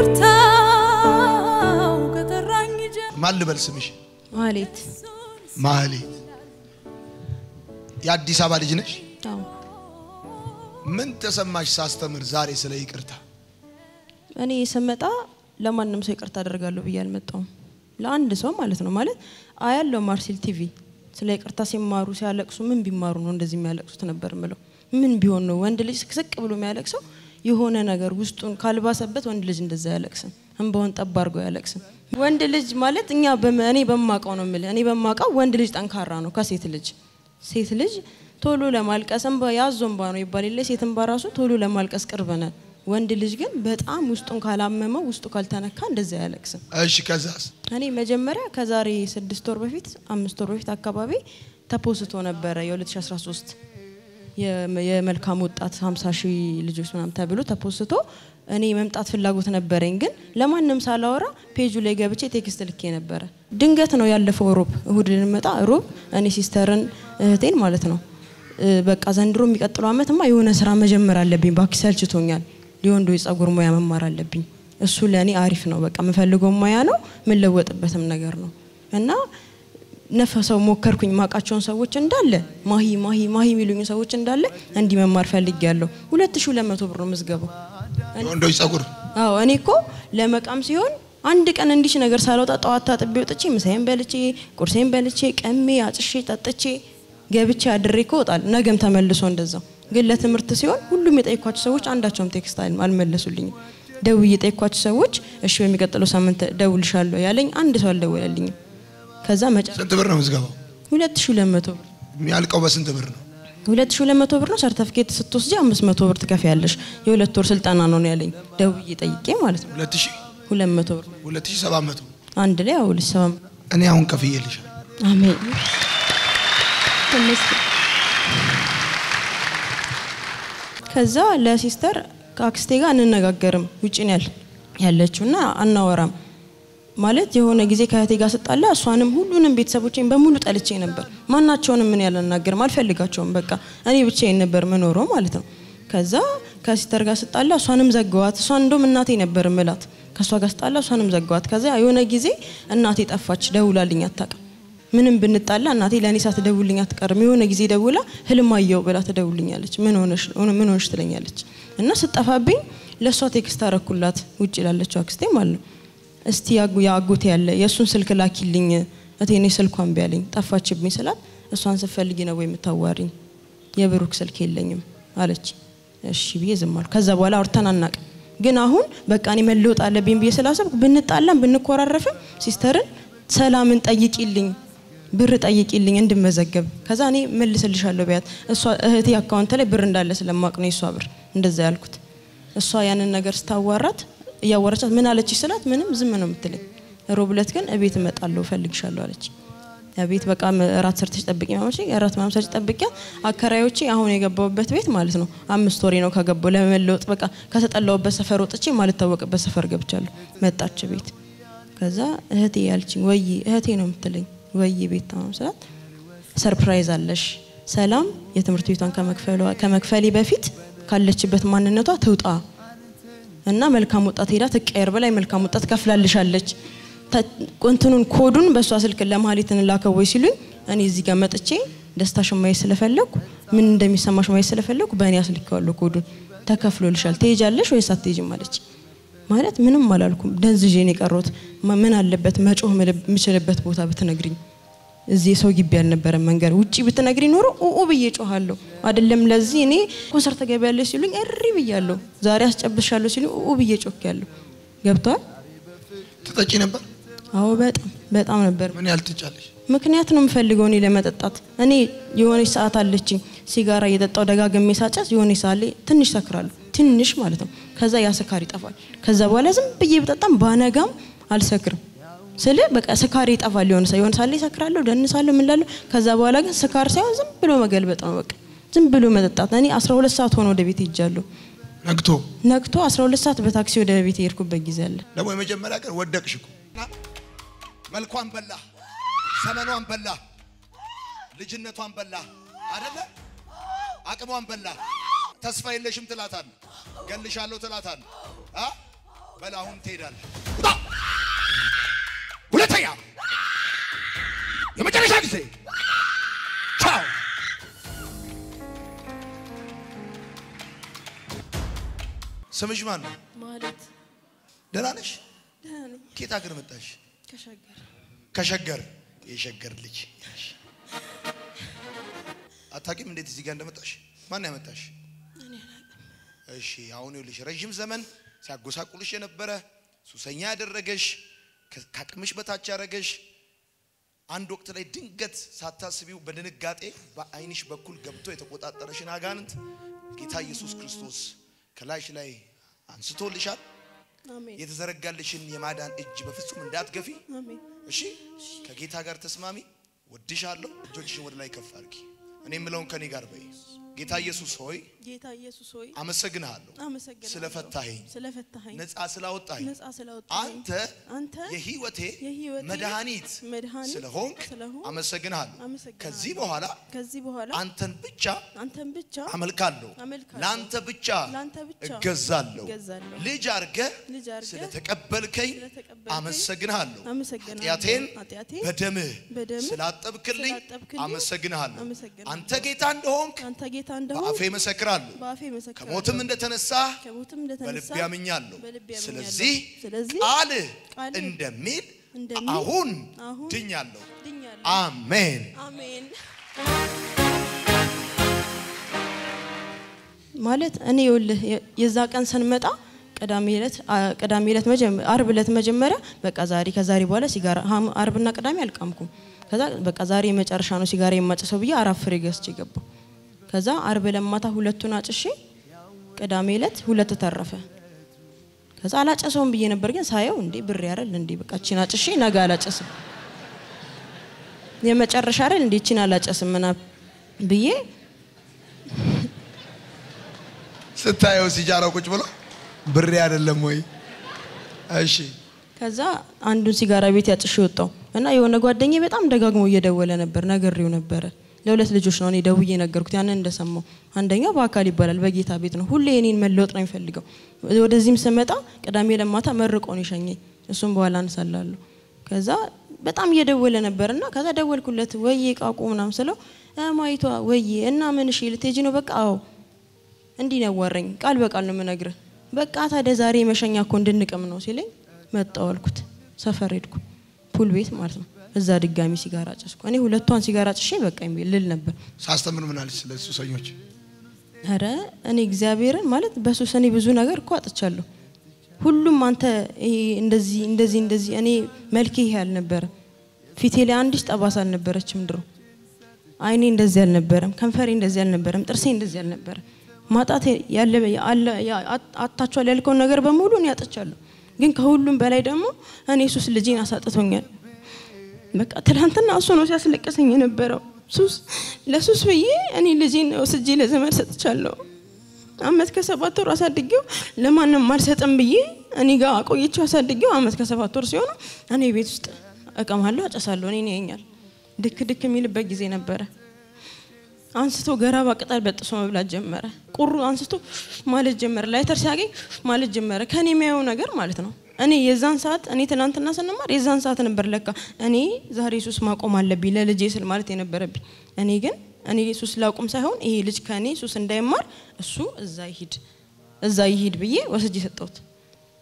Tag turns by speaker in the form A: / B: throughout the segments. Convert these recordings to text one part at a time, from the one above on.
A: ይቅርታው ከጠራኝ ጀ-
B: ማን ልበል ስምሽ?
C: ማሌት
B: ማህሌት። የአዲስ አበባ ልጅ ነሽ? ምን ተሰማሽ ሳስተምር ዛሬ ስለ ይቅርታ?
C: እኔ ስመጣ ለማንም ሰው ይቅርታ አደርጋለሁ ብዬ አልመጣውም። ለአንድ ሰው ማለት ነው። ማለት አያለው ማርሴል ቲቪ ስለ ይቅርታ ሲማሩ ሲያለቅሱ ምን ቢማሩ ነው እንደዚህ የሚያለቅሱት ነበር ምለው። ምን ቢሆን ነው ወንድ ልጅ ስቅስቅ ብሎ የሚያለቅሰው? የሆነ ነገር ውስጡን ካልባሰበት ወንድ ልጅ እንደዛ አያለቅስም። እንባውን ጠብ አድርጎ አያለቅስም። ወንድ ልጅ ማለት እኛ እኔ በማውቀው ነው የምልህ። እኔ በማውቀው ወንድ ልጅ ጠንካራ ነው ከሴት ልጅ። ሴት ልጅ ቶሎ ለማልቀስ እንባ ያዞ እንባ ነው ይባል የለ ሴት እንባ ራሱ ቶሎ ለማልቀስ ቅርብ ነን። ወንድ ልጅ ግን በጣም ውስጡን ካላመመው ውስጡ ካልተነካ እንደዛ አያለቅስም።
B: እሺ ከዛስ?
C: እኔ መጀመሪያ ከዛሬ ስድስት ወር በፊት አምስት ወር በፊት አካባቢ ተፖስቶ ነበረ የ2013 የመ- የመልካም ወጣት 50 ሺህ ልጆች ምናምን ተብሎ ተ post ቶ እኔ መምጣት ፍላጎት ነበረኝ፣ ግን ለማንም ሳላወራ ፔጁ ላይ ገብቼ text ልኬ ነበረ። ድንገት ነው ያለፈው ሮብ እሁድ ልንመጣ። ሮብ እኔ sister ን እህቴን ማለት ነው። በቃ ዘንድሮ የሚቀጥለው ዓመትማ የሆነ ስራ መጀመር አለብኝ፣ ባኪ ሰልችቶኛል፣ የወንዶ የጸጉር ሙያ መማር አለብኝ። እሱ ለእኔ አሪፍ ነው፣ በቃ የምፈልገው ሙያ ነው፣ የምለወጥበትም ነገር ነው። እና ብዙ ሰው ሞከርኩኝ። ማውቃቸውን ሰዎች እንዳለ ማሂ ማሂ ማሂ የሚሉኝ ሰዎች እንዳለ እንዲህ መማር ፈልግ ያለሁ ሁለት ሺ ሁለት መቶ ብር ነው ምዝገባው።
B: የወንዶች ጸጉር
C: አዎ እኔ እኮ ለመቃም ሲሆን አንድ ቀን እንዲህች ነገር ሳልወጣ ጠዋት ታጥቤ ወጥቼ ምሳዬን በልቼ ቁርሴን በልቼ ቀሜ አጭሼ ጠጥቼ ገብቼ አድሬ እኮ እወጣለሁ። ነገም ተመልሶ እንደዛው። ግን ለትምህርት ሲሆን ሁሉም የጠየኳቸው ሰዎች አንዳቸውም text አል- አልመለሱልኝም። ደውዬ የጠየኳቸው ሰዎች እሺ በሚቀጥለው ሳምንት ደውልሻለሁ ያለኝ አንድ ሰው አልደወለልኝም። ከዛ መጨ
B: ስንት ብር ነው ምዝገባው?
C: ሁለት ሺ ሁለት መቶ ብር
B: የሚያልቀው በስንት ብር ነው?
C: ሁለት ሺ ሁለት መቶ ብር ነው። ሰርተፊኬት ስትወስጂ አምስት መቶ ብር ትከፍያለሽ። የሁለት ወር ስልጠና ነው ያለኝ ደውዬ ጠይቄ ማለት ነው።
B: ሁለት ሺህ
C: ሁለት መቶ ብር
B: ሁለት ሺህ ሰባት መቶ
C: አንድ ላይ ያው ልጅ
B: እኔ አሁን ከፍዬልሻል።
C: አሜን ከዛ ለ sister ከአክስቴ ጋር አንነጋገርም ውጭ ነው ያለ ያለችው እና አናወራም ማለት የሆነ ጊዜ ከእህቴ ጋር ስጣላ እሷንም ሁሉንም ቤተሰቦቼን በሙሉ ጠልቼ ነበር። ማናቸውንም ምን ያላናገርም አልፈልጋቸውም። በቃ እኔ ብቻዬን ነበር ምኖረው ማለት ነው። ከዛ ከ sister ጋር ስጣላ እሷንም ዘገዋት። እሷን እንደውም እናቴ ነበር ምላት። ከእሷ ጋር ስጣላ እሷንም ዘገዋት። ከዛ የሆነ ጊዜ እናቴ ጠፋች፣ ደውላልኝ አታውቅም። ምንም ብንጣላ እናቴ ለእኔ ሳትደውልኝ አትቀርም። የሆነ ጊዜ ደውላ ህልም አየሁ ብላ ትደውልኛለች። ምን ሆነሽ ትለኛለች። እና ስጠፋብኝ ለእሷ text አረኩላት ውጭ ላለችው አክስቴ ማለት ነው። እስቲ የአጎቴ ያለ የእሱን ስልክ ላኪልኝ እቴኔ ስልኳን ቢያለኝ ጠፋችብኝ ስላት እሷን ስትፈልጊ ነው የምታዋሪኝ? የብሩክ ስልክ የለኝም አለች። እሺ ብዬ ዝም አልኩ። ከዛ በኋላ አውርተን አናውቅም። ግን አሁን በቃ እኔ መለወጥ አለብኝ ብዬ ስላሰብኩ ብንጣላም ብንኮራረፍም sister ን ሰላምን ጠይቂልኝ ብር ጠይቂልኝ እንድመዘገብ ከዛ እኔ መልስልሻለሁ ቢያት እሷ እህቴ account ላይ ብር እንዳለ ስለማቅ ነው የሷ ብር እንደዛ ያልኩት። እሷ ያንን ነገር ስታዋራት እያዋራቻት ምን አለች ስላት ምንም ዝም ነው የምትለኝ። ሮብ ዕለት ግን እቤት እመጣለሁ እፈልግሻለሁ አለች። ቤት በቃ እራት ሰርተሽ ጠብቂ ማለች። እራት ምናምን ጠብቂያ። አከራዮቼ አሁን የገባሁበት ቤት ማለት ነው አምስት ወሬ ነው ከገባሁ ለመለወጥ በቃ ከተጠላሁበት ሰፈር ወጥቼ ማልታወቅበት ሰፈር ገብቻለሁ። መጣች ቤት ከዛ እህቴ ያልችኝ ወይ እህቴ ነው የምትለኝ ወይ ቤት ታማም ስላት surprise አለሽ ሰላም የትምህርት ቤቷን ከመክፈሌ በፊት ካለችበት ማንነቷ ትውጣ እና መልካም ወጣት ሄዳ ትቀየር በላይ መልካም ወጣት ከፍላልሻለች። እንትኑን ኮዱን በእሷ ስልክ ለማህሌት እንላከው ወይ ሲሉኝ እኔ እዚህ ጋር መጥቼ ደስታሽን ማየት ስለፈለግኩ ምን እንደሚሰማሽ ማየት ስለፈለግኩ በእኔ አስልኬዋለሁ ኮዱን። ተከፍሎልሻል ትሄጃለሽ ወይስ አትሄጂም አለች። ማለት ምንም አላልኩም። ደንዝዤ ነው የቀረሁት። ምን አለበት መጮህ የምችልበት ቦታ ብትነግሪኝ። እዚህ የሰው ግቢ ያልነበረ መንገድ ውጪ ብትነግሪ ኖሮ ኡኡ ብዬ ጮኋለሁ። አይደለም ለዚህ እኔ ኮንሰርት ትገቢያለሽ ሲሉኝ እሪ ብያለሁ። ዛሬ አስጨብሻለሁ ሲሉኝ ኡኡ ብዬ ጮኬያለሁ። ገብተዋል?
B: ትጠጪ ነበር?
C: አዎ በጣም በጣም ነበር።
B: ምን ያህል ትጫለሽ?
C: ምክንያት ነው የምፈልገው እኔ ለመጠጣት። እኔ የሆነች ሰዓት አለችኝ ሲጋራ እየጠጣው ደጋግሜ ሳጨስ የሆነች ሰዓት ላይ ትንሽ ሰክራለሁ፣ ትንሽ ማለት ነው። ከዛ ያ ስካር ይጠፋል። ከዛ በኋላ ዝም ብዬ ብጠጣም ባነጋም አልሰክርም ስል በቃ ስካር ይጠፋል። የሆነ ሰ የሆነ ሰዓት ላይ ሰክራለሁ፣ ደንሳለሁ፣ ምን እላለሁ። ከዛ በኋላ ግን ስካር ሳይሆን ዝም ብሎ መገልበጥ ነው በቃ ዝም ብሎ መጠጣት። እኔ 12 ሰዓት ሆነ ወደ ቤት ሄጃለሁ።
B: ነግቶ
C: ነግቶ 12 ሰዓት በታክሲ ወደ ቤት የሄድኩበት ጊዜ አለ።
B: ደግሞ የመጀመሪያ ቀን ወደቅሽ እኮ መልኳን በላ፣ ዘመኗን በላ፣ ልጅነቷን በላ አደለ? አቅሟን በላ። ተስፋ የለሽም ትላታል፣ ገልሻለሁ ትላታል። በል አሁን ትሄዳለህ። ሁለተኛ የመጨረሻ ጊዜ ቻው። ስምሽ ማን ነው?
C: ማለት
B: ደህና ነሽ?
C: ደህና ነኝ።
B: ከየት ሀገር መጣሽ?
C: ከሸገር
B: ከሸገር። የሸገር ልጅ አታውቂም እንዴት እዚህ ጋር እንደመጣሽ? ማን ያመጣሽ? እሺ አሁን ይኸውልሽ ረዥም ዘመን ሲያጎሳቁልሽ የነበረ ሱሰኛ ያደረገሽ ከአቅምሽ በታች ያደረገሽ አንድ ወቅት ላይ ድንገት ሳታስቢው በድንጋጤ በዓይንሽ በኩል ገብቶ የተቆጣጠረሽን አጋንንት ጌታ ኢየሱስ ክርስቶስ ከላይሽ ላይ አንስቶልሻል። የተዘረጋልሽን የማዳን እጅ በፍጹም እንዳትገፊ። እሺ ከጌታ ጋር ተስማሚ። ወድሻለሁ። እጆችሽን ወደ ላይ ከፍ አድርጊ። እኔ የምለውን ከኔ ጋር በይ። ጌታ ኢየሱስ ሆይ
C: ጌታ ኢየሱስ ሆይ አመሰግናለሁ
B: ስለፈታኸኝ
C: ስለፈታኸኝ
B: ነፃ ስላወጣኝ
C: ነፃ ስላወጣኸኝ
B: አንተ
C: አንተ
B: የህይወቴ መድኃኒት ስለሆንክ
C: አመሰግናለሁ።
B: ከዚህ በኋላ
C: ከዚህ በኋላ
B: አንተን ብቻ
C: አንተን ብቻ
B: አመልካለሁ፣ ለአንተ ብቻ እገዛለሁ። ልጅ አድርገህ ስለተቀበልከኝ
C: አመሰግናለሁ።
B: ኃጢአቴን በደምህ ስላጠብክልኝ
C: አመሰግናለሁ።
B: አንተ ጌታ እንደሆንክ
C: አንተ ጌታ
B: በአፌ መሰክራለሁ።
C: በአፌ መሰክራለሁ።
B: ከሞትም እንደተነሳ በልቤ አምኛለሁ። ስለዚህ ቃልህ እንደሚል አሁን ድኛለሁ። አሜን።
C: ማለት እኔ ይኸውልህ የዛ ቀን ስንመጣ ቅዳሜ ዕለት ቅዳሜ አርብ ዕለት መጀመሪያ በቃ ዛሬ ከዛሬ በኋላ ሲጋራ አርብና ቅዳሜ አልቃምኩም። ከዛ በቃ ዛሬ መጨረሻ ነው ሲጋራ የማጨሰው ብዬ አራት ፍሬ ገዝቼ ገባሁ። ከዛ አርብ ለማታ ሁለቱን አጭሼ ቅዳሜ ዕለት ሁለት ተረፈ። ከዛ አላጨሰውም ብዬ ነበር፣ ግን ሳየው እንዴ ብር ያረል እንዴ በቃ እቺን አጭሼ ነገ አላጨስም የመጨረሻ አይደል እንዴ እቺን አላጨስም ምናምን ብዬ
B: ስታየው ሲጃራው ቁጭ ብሎ ብሬ አይደለም ወይ? እሺ
C: ከዛ አንዱን ሲጋራ ቤት ያጭሽ ወጣው እና የሆነ ጓደኛዬ በጣም ደጋግሞ እየደወለ ነበር፣ ነግሬው ነበረ። ለሁለት ልጆች ነው እኔ ደውዬ ነገርኩት፣ ያንን እንደሰማው። አንደኛው በአካል ይባላል፣ በጌታ ቤት ነው። ሁሌ የኔን መለወጥ ነው የሚፈልገው። ወደዚህም ስመጣ ቅዳሜ ለማታ መርቆ ነው የሸኘኝ። እሱም በኋላ አነሳላለሁ። ከዛ በጣም እየደወለ ነበርና ከዛ ደወልኩለት፣ ወዬ ቃቁ ምናምን ስለው "እ፣ ማይቷ ወዬ እና ምን እሺ ልትሄጂ ነው? በቃ አዎ እንዲህ ያዋራኝ። ቃል በቃል ነው የምነግርህ። በቃ ታዲያ ዛሬ መሸኛ እኮ እንድንቅም ነው ሲለኝ መጣሁ አልኩት። ሰፈር ሄድኩ፣ ፑል ቤት ማለት ነው። እዛ ድጋሚ ሲጋራ ጨስኩ። እኔ ሁለቷን ሲጋራ ጭሼ በቃ ልል ነበር።
B: ሳስተምር ምን አለች ስለ ሱሰኞች?
C: ኧረ እኔ እግዚአብሔርን ማለት በሱስ እኔ ብዙ ነገር እኮ አጥቻለሁ። ሁሉም አንተ ይሄ እንደዚህ እንደዚህ እንደዚህ እኔ መልኬ ይሄ አልነበረ። ፊቴ ላይ አንዲት ጠባሳ አልነበረችም ድሮ። አይኔ እንደዚህ አልነበረም፣ ከንፈሬ እንደዚህ አልነበረም፣ ጥርሴ እንደዚህ አልነበረም። ማጣት አጥታችኋል ያልከውን ነገር በሙሉ እኔ አጥቻለሁ። ግን ከሁሉም በላይ ደግሞ እኔ ሱስ ልጄን አሳጥቶኛል። በቃ ትናንትና እሱ ነው ሲያስለቅሰኝ የነበረው። ሱስ ለሱስ ብዬ እኔ ልጄን ወስጄ ለዘመድ ሰጥቻለሁ። አመት ከሰባት ወር አሳድጌው ለማንም አልሰጥም ብዬ እኔ ጋር አቆየችው አሳድጌው አመት ከሰባት ወር ሲሆኑ እኔ ቤት ውስጥ እቀማለሁ፣ አጨሳለሁ። እኔ ያኛል ድክ ድክ የሚልበት ጊዜ ነበረ። አንስቶ ገራባ ቅጠል በጥሶ መብላት ጀመረ። ቁሩ አንስቶ ማለት ጀመረ። ላይተር ሲያገኝ ማለት ጀመረ። ከኔ የሚያየው ነገር ማለት ነው። እኔ የዛን ሰዓት እኔ ትናንትና ስንማር የዛን ሰዓት ነበር ለካ እኔ ዛሬ ሱስ ማቆም አለብኝ ለልጄ ስል ማለት የነበረብኝ። እኔ ግን እኔ ሱስ ላቁም ሳይሆን ይሄ ልጅ ከኔ ሱስ እንዳይማር እሱ እዛ ይሂድ እዛ ይሂድ ብዬ ወስጄ ሰጠሁት።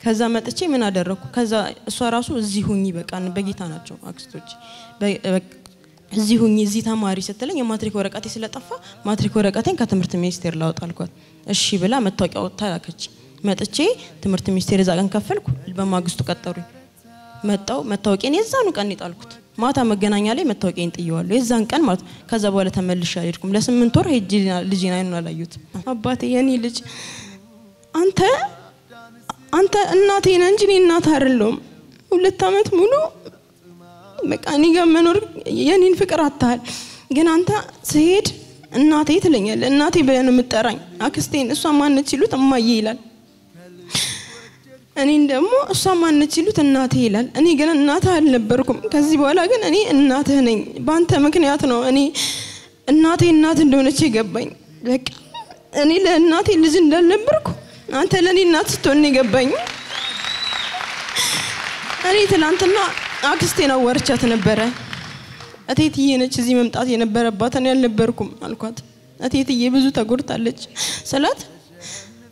C: ከዛ መጥቼ ምን አደረግኩ? ከዛ እሷ ራሱ እዚህ ሁኚ በቃ በጌታ ናቸው አክስቶች እዚህ ሁኚ እዚህ ተማሪ ስትለኝ የማትሪክ ወረቀቴ ስለጠፋ ማትሪክ ወረቀቴን ከትምህርት ሚኒስቴር ላወጣ አልኳት። እሺ ብላ መታወቂያ ወጥታ ላከች። መጥቼ ትምህርት ሚኒስቴር እዛ ቀን ከፈልኩ። በማግስቱ ቀጠሩኝ። መጣው መታወቂያን የዛኑ ቀን የጣልኩት ማታ መገናኛ ላይ መታወቂያን ጥየዋለሁ። የዛን ቀን ማለት ከዛ በኋላ ተመልሼ አልሄድኩም። ለስምንት ወር ሄጄ ልጄን አይኑን አላዩትም። አባቴ የኔ ልጅ አንተ አንተ እናቴ ነህ እንጂ እኔ እናት አይደለሁም። ሁለት አመት ሙሉ በቃ እኔ ጋር መኖር የኔን ፍቅር አታል። ግን አንተ ስሄድ እናቴ ትለኛለህ። እናቴ ብለህ ነው የምጠራኝ። አክስቴን እሷ ማነች ይሉት እማዬ ይላል። እኔን ደግሞ እሷ ማነች ይሉት እናቴ ይላል። እኔ ግን እናትህ አልነበርኩም። ከዚህ በኋላ ግን እኔ እናትህ ነኝ። በአንተ ምክንያት ነው እኔ እናቴ እናት እንደሆነች የገባኝ። በቃ እኔ ለእናቴ ልጅ እንዳልነበርኩ አንተ ለእኔ እናት ስትሆን የገባኝ። እኔ ትናንትና አክስቴን አዋርቻት ነበረ። እቴትዬ ነች እዚህ መምጣት የነበረባት እኔ አልነበርኩም አልኳት። እቴትዬ ብዙ ተጎድታለች ስላት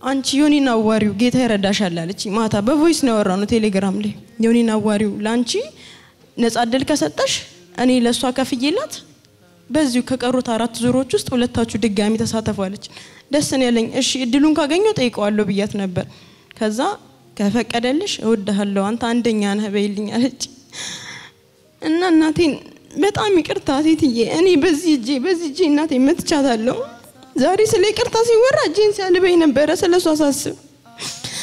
C: አንቺ ዮኒን አዋሪው ጌታ ይረዳሻል አለች። ማታ በ voice ነው ያወራነው ቴሌግራም ላይ ዮኒን አዋሪው ለአንቺ ነጻ እድል ከሰጠሽ እኔ ለእሷ ከፍዬላት በዚሁ ከቀሩት አራት ዙሮች ውስጥ ሁለታችሁ ድጋሚ ተሳተፉ አለች። ደስ ነው ያለኝ። እሺ እድሉን ካገኘው ጠይቀዋለሁ ብያት ነበር። ከዛ ከፈቀደልሽ እወድሃለሁ አንተ አንደኛ ነህ በይልኝ አለች እና እናቴን በጣም ይቅርታ ሴትዬ፣ እኔ በዚህ እጄ በዚህ እጄ እናቴ መትቻታለሁ። ዛሬ ስለ ይቅርታ ሲወራ እጄን ሲያልበኝ ነበረ ስለ እሷ ሳስብ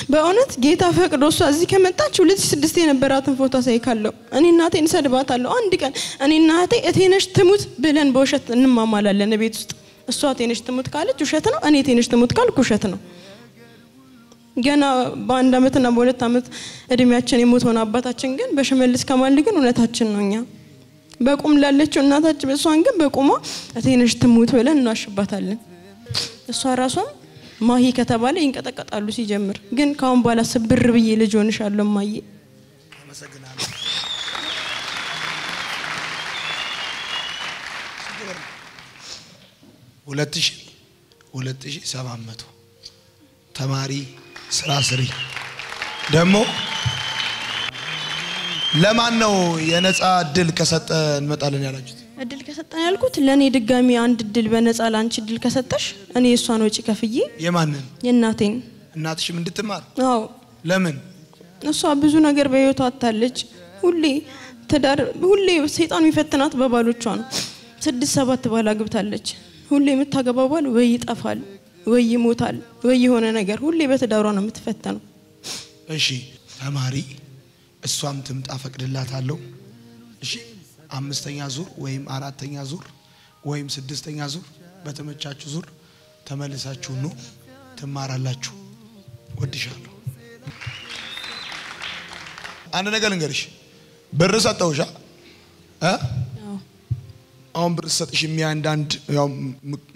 C: በእውነት ጌታ ፈቅዶ እሷ እዚህ ከመጣች ሁለት ስድስት የነበራትን ፎቶ አሳይካለሁ። እኔ እናቴን እሰድባታለሁ። አንድ ቀን እኔ እናቴ እቴነሽ ትሙት ብለን በውሸት እንማማላለን ቤት ውስጥ። እሷ እቴነሽ ትሙት ካለች ውሸት ነው፣ እኔ እቴነሽ ትሙት ካልኩ ውሸት ነው። ገና በአንድ አመትና በሁለት አመት እድሜያችን የሞተውን አባታችን ግን በሽመልስ ከማል ግን እውነታችን ነው። እኛ በቁም ላለችው እናታችን እሷን ግን በቁሟ እቴነሽ ትሙት ብለን እናሽባታለን። እሷ ራሷም ማሂ ከተባለ ይንቀጠቀጣሉ ሲጀምር። ግን ካሁን በኋላ ስብር ብዬ ልጅ ሆንሻለሁ ማዬ።
B: ሁለት ሺህ ሁለት ሺህ ሰባት መቶ ተማሪ ስራ ስሪ ደግሞ ለማን ነው የነፃ እድል ከሰጠ እንመጣለን ያላችሁት?
C: እድል ከሰጠን ያልኩት ለእኔ ድጋሚ አንድ እድል በነፃ ለአንቺ እድል ከሰጠሽ እኔ የእሷን ወጪ ከፍዬ
B: የማንን
C: የእናቴን
B: እናትሽም እንድትማር
C: አዎ
B: ለምን
C: እሷ ብዙ ነገር በህይወቷ አታለች። ሁሌ ትዳር ሁሌ ሰይጣን የሚፈትናት በባሎቿ ነው። ስድስት ሰባት ባል አግብታለች። ሁሌ የምታገባው ባል ወይ ይጠፋል ወይ ይሞታል ወይ የሆነ ነገር ሁሌ በትዳሯ ነው የምትፈተነው።
B: እሺ ተማሪ እሷም ትምጣ ፈቅድላታለሁ። እሺ አምስተኛ ዙር ወይም አራተኛ ዙር ወይም ስድስተኛ ዙር በተመቻችሁ ዙር ተመልሳችሁ ኑ ትማራላችሁ። ወድሻለሁ። አንድ ነገር ልንገርሽ፣ ብር ሰጠውሻ እ አሁን ብር ሰጥሽ የሚያንዳንድ ያው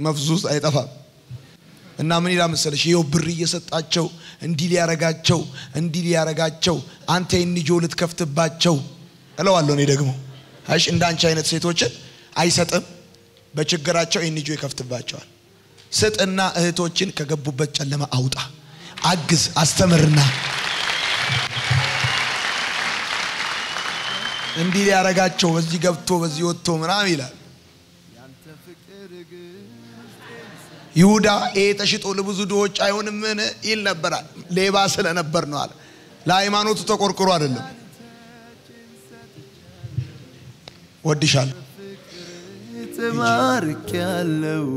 B: መፍዙዝ አይጠፋም። እና ምን ይላል መሰለሽ፣ ይኸው ብር እየሰጣቸው እንዲህ ሊያረጋቸው እንዲህ ሊያረጋቸው አንተ የንጆ ልትከፍትባቸው እለዋለሁ። እኔ ደግሞ አይሽ እንደ አይነት ሴቶችን አይሰጥም፣ በችግራቸው የንጆ ይከፍትባቸዋል። ስጥና እህቶችን ከገቡበት ጨለማ አውጣ፣ አግዝ፣ አስተምርና እንዲህ ሊያረጋቸው በዚህ ገብቶ በዚህ ወጥቶ ምናምን ይላል። ይሁዳ ይሄ ተሽጦ ለብዙ ድሆች አይሆንምን ይል ነበራል። ሌባ ስለነበር ነው አለ። ለሃይማኖቱ ተቆርቁሮ አይደለም። ወድሻለሁ።
D: ተማርክ ያለው